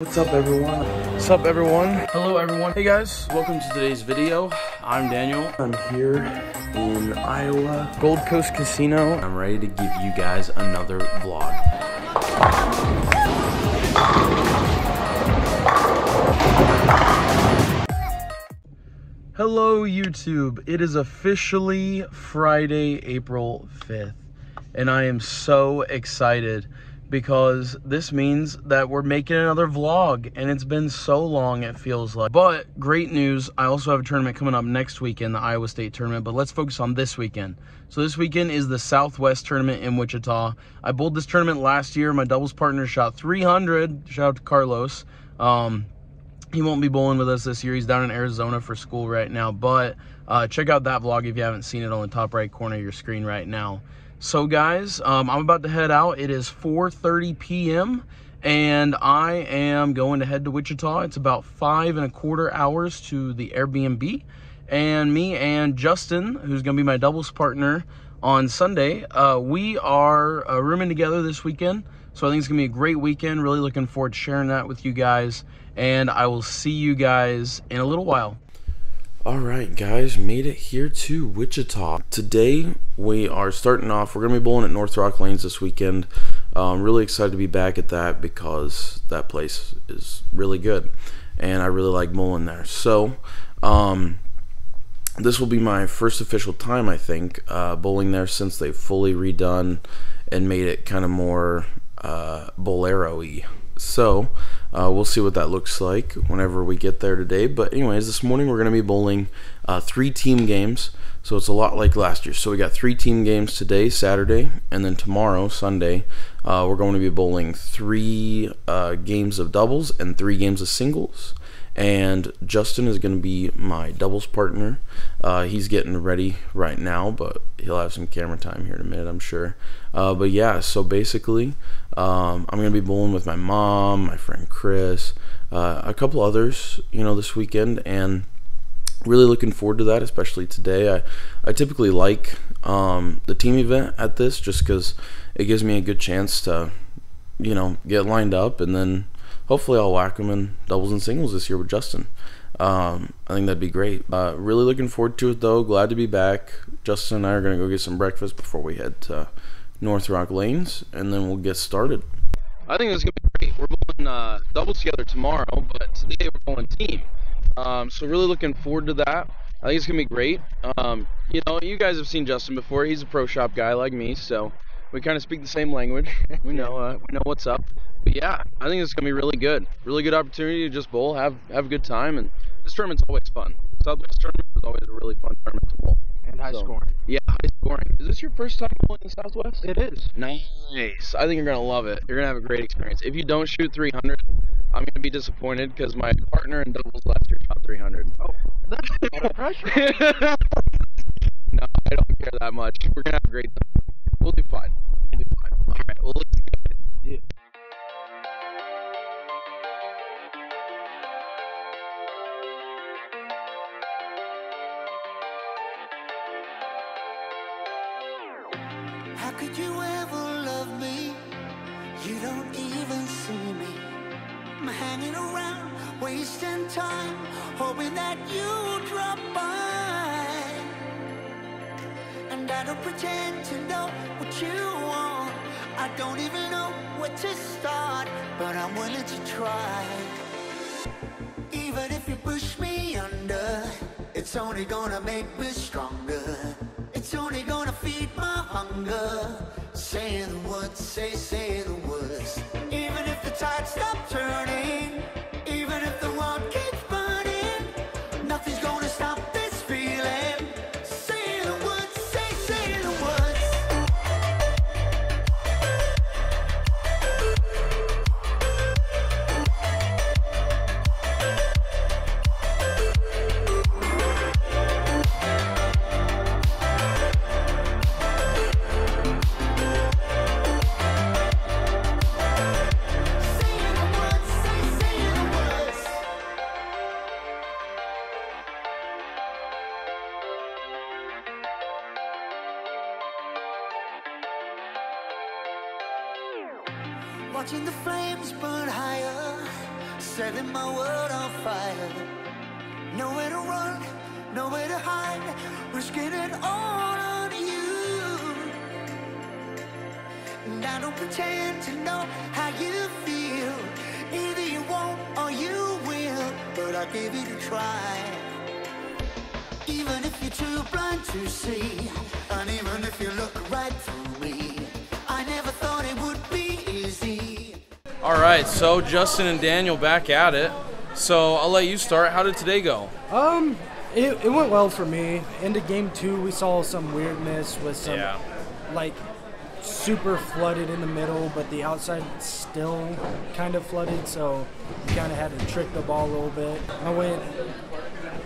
What's up everyone? What's up everyone? Hello everyone. Hey guys, welcome to today's video. I'm Daniel. I'm here in Iowa, Gold Coast Casino. I'm ready to give you guys another vlog. Hello YouTube. It is officially Friday, April 5th, and I am so excited because this means that we're making another vlog and it's been so long it feels like. But great news i also have a tournament coming up next weekend the iowa state tournament but let's focus on this weekend. So this weekend is the southwest tournament in wichita. I bowled this tournament last year. My doubles partner shot 300 shout out to carlos. Um, he won't be bowling with us this year. He's down in arizona for school right now. But uh, check out that vlog if you haven't seen it on the top right corner of your screen right now so guys, um, I'm about to head out. It is 4.30 p.m. and I am going to head to Wichita. It's about five and a quarter hours to the Airbnb. And me and Justin, who's going to be my doubles partner on Sunday, uh, we are uh, rooming together this weekend. So I think it's going to be a great weekend. Really looking forward to sharing that with you guys. And I will see you guys in a little while. All right, guys, made it here to Wichita. Today, we are starting off, we're going to be bowling at North Rock Lanes this weekend. I'm really excited to be back at that because that place is really good, and I really like bowling there. So, um, this will be my first official time, I think, uh, bowling there since they fully redone and made it kind of more uh, Bowlero-y. So, uh, we'll see what that looks like whenever we get there today. But anyways, this morning we're going to be bowling uh, three team games. So it's a lot like last year. So we got three team games today, Saturday, and then tomorrow, Sunday, uh, we're going to be bowling three uh, games of doubles and three games of singles and Justin is going to be my doubles partner. Uh, he's getting ready right now, but he'll have some camera time here in a minute, I'm sure. Uh, but yeah, so basically, um, I'm going to be bowling with my mom, my friend Chris, uh, a couple others, you know, this weekend, and really looking forward to that, especially today. I, I typically like um, the team event at this just because it gives me a good chance to, you know, get lined up and then hopefully I'll whack them in doubles and singles this year with Justin. Um, I think that'd be great. Uh, really looking forward to it though. Glad to be back. Justin and I are gonna go get some breakfast before we head to North Rock Lanes, and then we'll get started. I think it's gonna be great. We're going uh, doubles together tomorrow, but today we're going team. Um, so really looking forward to that. I think it's gonna be great. Um, you know, you guys have seen Justin before. He's a pro shop guy like me, so we kind of speak the same language. We know uh, we know what's up. But yeah, I think it's gonna be really good. Really good opportunity to just bowl, have have a good time, and this tournament's always fun. Southwest tournament is always a really fun tournament to bowl. And high so, scoring. Yeah, high scoring. Is this your first time bowling in Southwest? It is. Nice. I think you're gonna love it. You're gonna have a great experience. If you don't shoot 300, I'm gonna be disappointed because my partner in doubles last year shot 300. Oh, that's a lot of pressure. no, I don't care that much. We're gonna have a great time. We'll do fine. We'll do fine. All right. Well, let's I don't pretend to know what you want. I don't even know where to start, but I'm willing to try. Even if you push me under, it's only gonna make me stronger. It's only gonna feed my hunger. Say the words, say, say the words. Even if the tide stops turning, Watching the flames burn higher, setting my world on fire. Nowhere to run, nowhere to hide, risking it all on you. And I don't pretend to know how you feel. Either you won't or you will, but I'll give it a try. Even if you're too blind to see, and even if you look right through me, All right, so Justin and Daniel back at it. So I'll let you start. How did today go? Um, it, it went well for me. Into game two, we saw some weirdness with some Yeah. like super flooded in the middle, but the outside still kind of flooded, so you kind of had to trick the ball a little bit. I went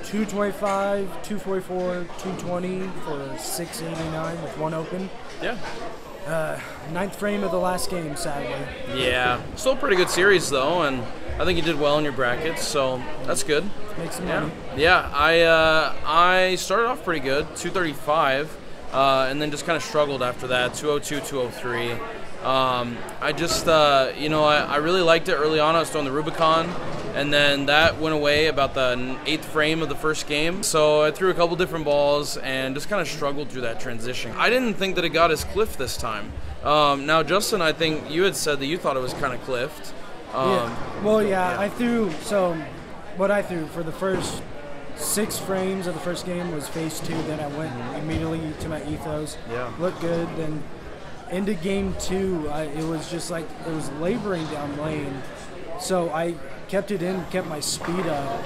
225, 244, 220 for 689 with one open. Yeah. Ninth frame of the last game, sadly. Yeah. Still a pretty good series though, and I think you did well in your brackets, so that's good. Make some Yeah. money. Yeah. I uh, I started off pretty good, 235, uh, and then just kind of struggled after that, 202, 203. Um, I just, uh, you know, I, I really liked it early on. I was throwing the Rubicon, and then that went away about the eighth frame of the first game. So I threw a couple different balls and just kind of struggled through that transition. I didn't think that it got as cliff this time. Um, now, Justin, I think you had said that you thought it was kind of cliffed. Um, yeah. Well, yeah, I threw. So, what I threw for the first six frames of the first game was phase two. Then I went immediately to my ethos. Yeah. Looked good. Then into game two, I, it was just like it was laboring down lane. So I kept it in, kept my speed up,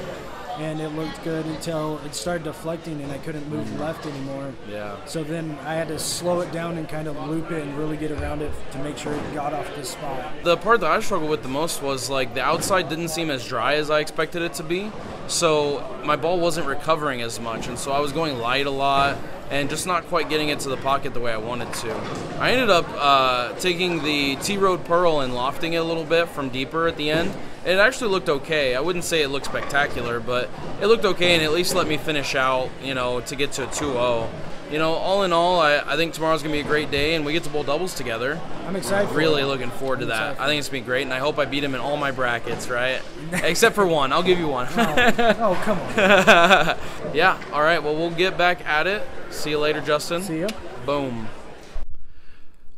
and it looked good until it started deflecting and I couldn't move mm-hmm. left anymore. Yeah. So then I had to slow it down and kind of loop it and really get around it to make sure it got off the spot. The part that I struggled with the most was like the outside didn't seem as dry as I expected it to be. So my ball wasn't recovering as much, and so I was going light a lot and just not quite getting it to the pocket the way I wanted to. I ended up uh, taking the T Road Pearl and lofting it a little bit from deeper at the end. It actually looked okay. I wouldn't say it looked spectacular, but it looked okay and at least let me finish out, you know, to get to a 2 0. You know, all in all, I, I think tomorrow's going to be a great day and we get to bowl doubles together. I'm excited. Really looking forward to I'm that. I think it's gonna be great, and I hope I beat him in all my brackets, right? Except for one. I'll give you one. oh, come on. yeah. All right. Well, we'll get back at it. See you later, Justin. See ya. Boom.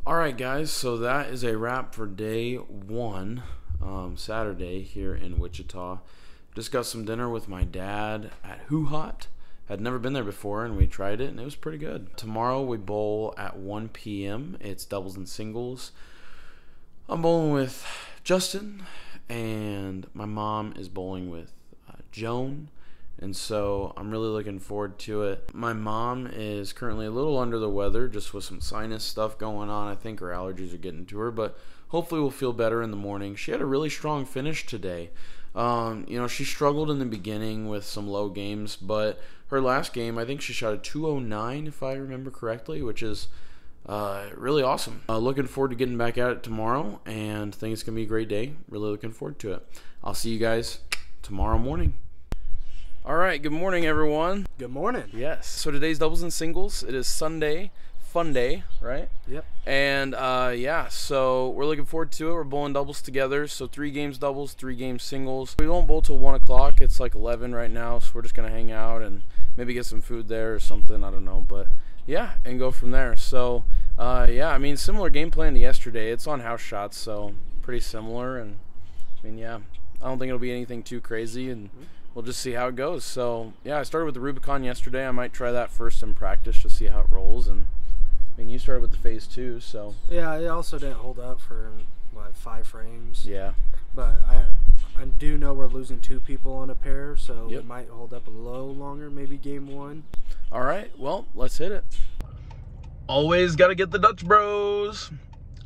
All right, guys. So that is a wrap for day one, um, Saturday here in Wichita. Just got some dinner with my dad at HuHot. Had never been there before, and we tried it, and it was pretty good. Tomorrow we bowl at 1 p.m. It's doubles and singles. I'm bowling with Justin, and my mom is bowling with uh, Joan. And so I'm really looking forward to it. My mom is currently a little under the weather, just with some sinus stuff going on. I think her allergies are getting to her, but hopefully we'll feel better in the morning. She had a really strong finish today. Um, you know, she struggled in the beginning with some low games, but her last game, I think she shot a 209, if I remember correctly, which is uh, really awesome. Uh, looking forward to getting back at it tomorrow, and think it's gonna be a great day. Really looking forward to it. I'll see you guys tomorrow morning. All right. Good morning, everyone. Good morning. Yes. So today's doubles and singles. It is Sunday, fun day, right? Yep. And uh, yeah, so we're looking forward to it. We're bowling doubles together. So three games doubles, three games singles. We won't bowl till one o'clock. It's like eleven right now, so we're just gonna hang out and maybe get some food there or something. I don't know, but yeah, and go from there. So uh, yeah, I mean similar game plan to yesterday. It's on house shots, so pretty similar. And I mean yeah, I don't think it'll be anything too crazy, and we'll just see how it goes. So yeah, I started with the Rubicon yesterday. I might try that first in practice to see how it rolls and. I mean, you started with the phase two, so Yeah, it also didn't hold up for what five frames. yeah. But I I do know we're losing two people on a pair, so Yep. it might hold up a little longer. Maybe game one. All right, well, let's hit it. Always got to get the Dutch Bros.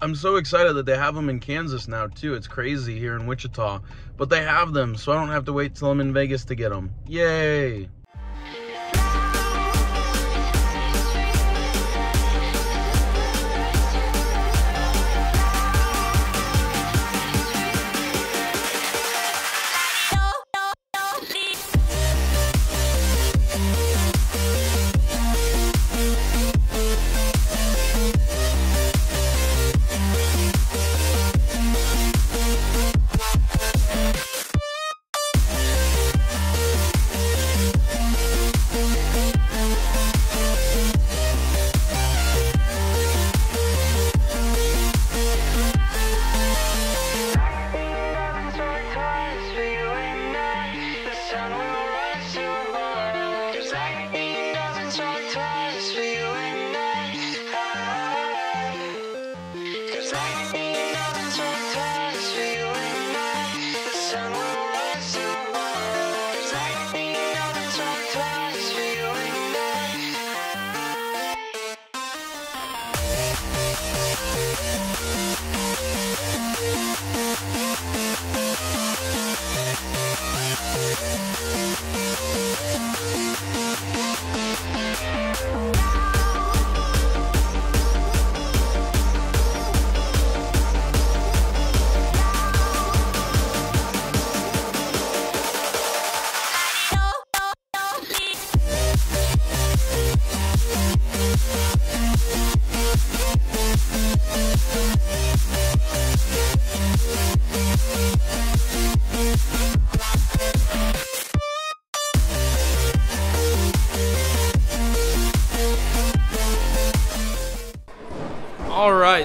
I'm so excited that they have them in Kansas now too. It's crazy here in Wichita, but they have them, so I don't have to wait till I'm in Vegas to get them. Yay!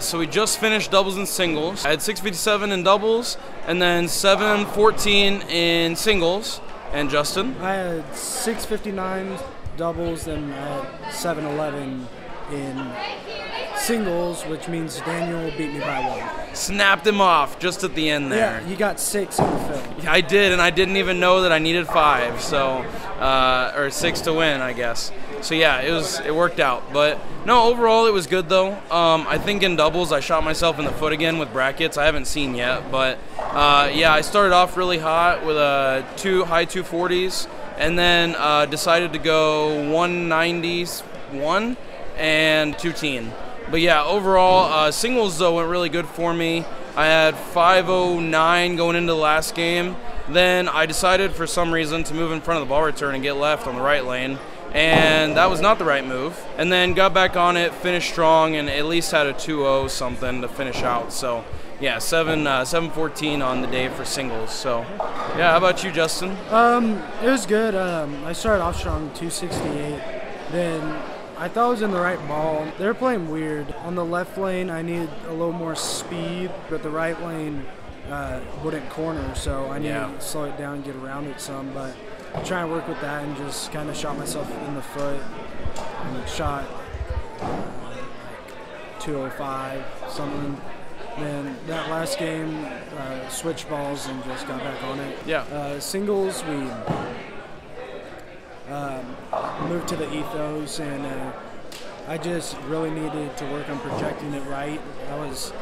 So we just finished doubles and singles. I had 657 in doubles and then 714 in singles. And Justin? I had 659 doubles and I had 711 in singles, which means Daniel beat me by one. Snapped him off just at the end there. Yeah, you got six in the film. I did, and I didn't even know that I needed five, so uh, or six to win, I guess. So yeah, it was it worked out. But no, overall it was good though. Um, I think in doubles I shot myself in the foot again with brackets. I haven't seen yet, but uh, yeah, I started off really hot with a two high 240s, and then uh, decided to go 190s one and two teen. But yeah, overall uh, singles though went really good for me. I had 509 going into the last game. Then I decided for some reason to move in front of the ball return and get left on the right lane. And that was not the right move. And then got back on it, finished strong, and at least had a 2 0 something to finish out. So, yeah, 7 uh, 714 on the day for singles. So, yeah, how about you, Justin? Um, it was good. Um, I started off strong, 268. Then I thought I was in the right ball. They were playing weird. On the left lane, I needed a little more speed, but the right lane uh, wouldn't corner, so I needed Yeah. to slow it down and get around it some. But trying to work with that and just kind of shot myself in the foot and shot like 205 something. Then that last game, uh, switched balls and just got back on it. Yeah. Uh, singles, we um, moved to the ethos, and uh, I just really needed to work on projecting it right. I was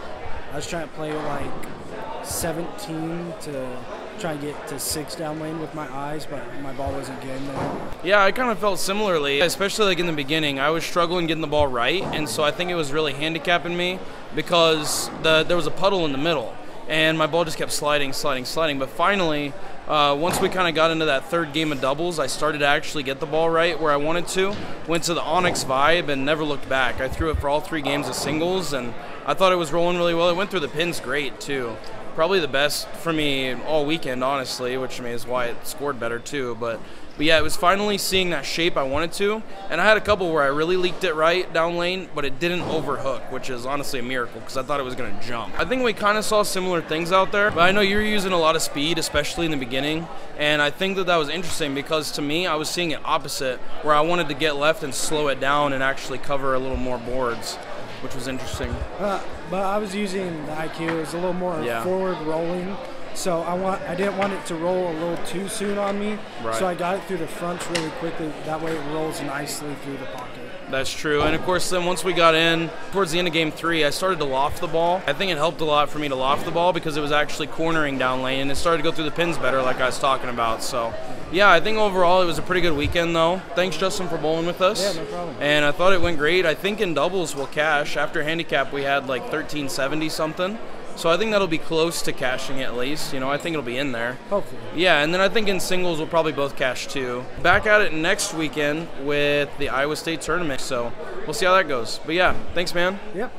I was trying to play like 17 to try and get to six down lane with my eyes, but my ball wasn't getting there. Yeah, I kind of felt similarly, especially like in the beginning. I was struggling getting the ball right, and so I think it was really handicapping me because the there was a puddle in the middle, and my ball just kept sliding, sliding, sliding. But finally, uh, once we kind of got into that third game of doubles, I started to actually get the ball right where I wanted to. Went to the Onyx vibe and never looked back. I threw it for all three games of singles, and I thought it was rolling really well. It went through the pins great too. Probably the best for me all weekend, honestly, which I mean is why it scored better too. But but yeah, it was finally seeing that shape I wanted to, and I had a couple where I really leaked it right down lane, but it didn't overhook, which is honestly a miracle because I thought it was going to jump. I think we kind of saw similar things out there, but I know you're using a lot of speed, especially in the beginning, and I think that that was interesting because to me, I was seeing it opposite, where I wanted to get left and slow it down and actually cover a little more boards, which was interesting. Uh, but I was using the IQ. It was a little more Yeah. forward rolling. So I want I didn't want it to roll a little too soon on me. Right. So I got it through the fronts really quickly. That way it rolls nicely through the pocket. That's true. And of course, then once we got in towards the end of game three, I started to loft the ball. I think it helped a lot for me to loft the ball because it was actually cornering down lane and it started to go through the pins better, like I was talking about. So, yeah, I think overall it was a pretty good weekend, though. Thanks, Justin, for bowling with us. Yeah, no problem. And I thought it went great. I think in doubles we'll cash. After handicap, we had like 1370 something. So I think that'll be close to cashing at least. You know, I think it'll be in there. Hopefully. Yeah, and then I think in singles we'll probably both cash too. Back at it next weekend with the Iowa State tournament, so we'll see how that goes. But yeah, thanks, man. Yep.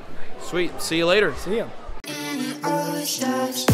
Sweet. See you later. See ya. Any other stars